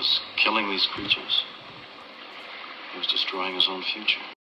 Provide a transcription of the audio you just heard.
was killing these creatures. He was destroying his own future.